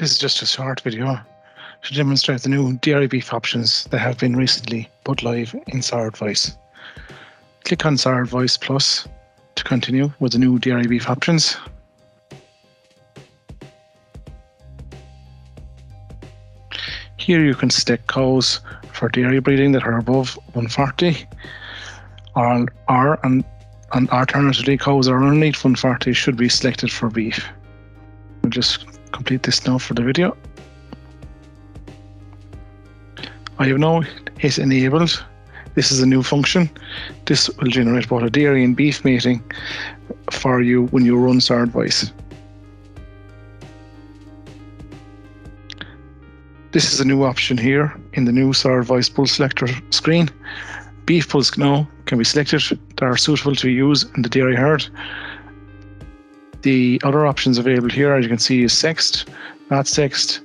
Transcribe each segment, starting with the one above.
This is just a short video to demonstrate the new dairy beef options that have been recently put live in Sire Advice. Click on Sire Advice Plus to continue with the new dairy beef options. Here you can select cows for dairy breeding that are above 140 or, or and, and alternatively cows that are underneath 140 should be selected for beef. We'll just complete this now for the video. I have now hit enabled. This is a new function. This will generate both a dairy and beef mating for you when you run Sire Advice. This is a new option here in the new Sire Advice Bull Selector screen. Beef bulls now can be selected that are suitable to use in the dairy herd. The other options available here, as you can see, is sexed, not sexed,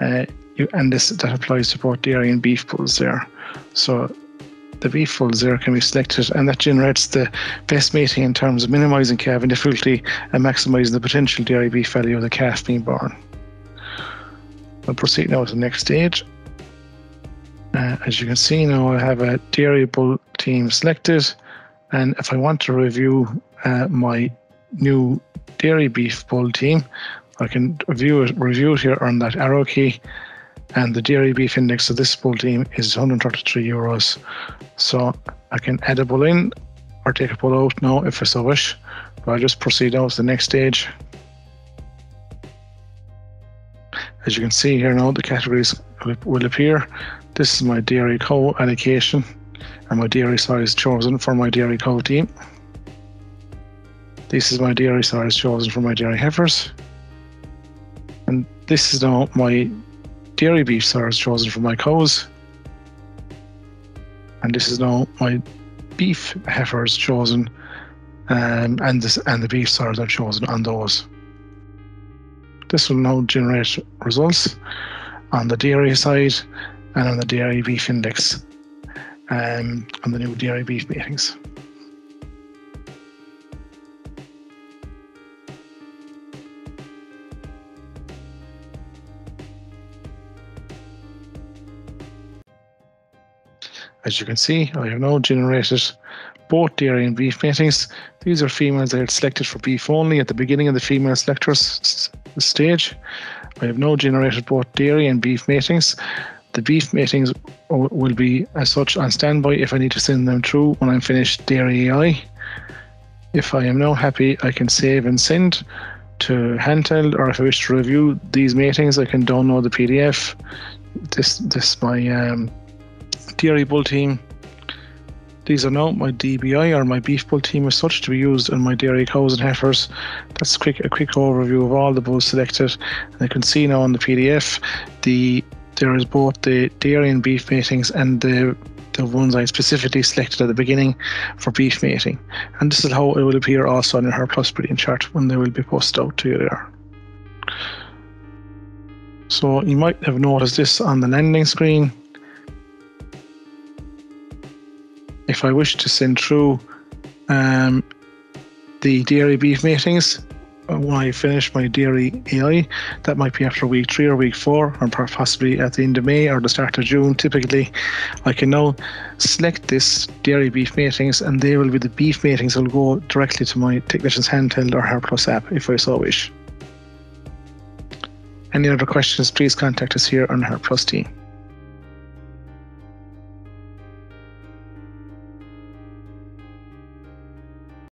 uh, you, and this that applies to both dairy and beef bulls there. So the beef bulls there can be selected, and that generates the best mating in terms of minimising calving difficulty and maximising the potential dairy beef value of the calf being born. We'll proceed now to the next stage. Uh, as you can see now, I have a dairy bull team selected, and if I want to review uh, my new dairy beef bull team. I can review it, review it here on that arrow key, and the dairy beef index of this bull team is 133 euros. So I can add a bull in or take a bull out now if I so wish. But I'll just proceed out to the next stage. As you can see here now, the categories will appear. This is my dairy cow allocation and my dairy sires chosen for my dairy cow team. This is my dairy sires chosen for my dairy heifers. And this is now my dairy beef sires chosen for my cows. And this is now my beef heifers chosen um, and this and the beef sires are chosen on those. This will now generate results on the dairy side and on the dairy beef index um, on the new dairy beef matings. As you can see, I have now generated both dairy and beef matings. These are females I had selected for beef only at the beginning of the female selectors stage. I have now generated both dairy and beef matings. The beef matings will be as such on standby if I need to send them through when I'm finished dairy AI. If I am now happy, I can save and send to handheld, or if I wish to review these matings, I can download the PDF. This this my um, dairy bull team. These are now my DBI or my beef bull team as such to be used in my dairy cows and heifers. That's a quick, a quick overview of all the bulls selected. And you can see now on the PDF, the there is both the dairy and beef matings and the the ones I specifically selected at the beginning for beef mating. And this is how it will appear also on your Herd Plus breeding chart when they will be posted out to you there. So you might have noticed this on the landing screen if I wish to send through um, the dairy beef matings uh, when I finish my dairy AI, that might be after week three or week four, or possibly at the end of May or the start of June. Typically, I can now select this dairy beef matings, and they will be the beef matings that will go directly to my Technician's Handheld or Herd Plus app if I so wish. Any other questions, please contact us here on Herd Plus team.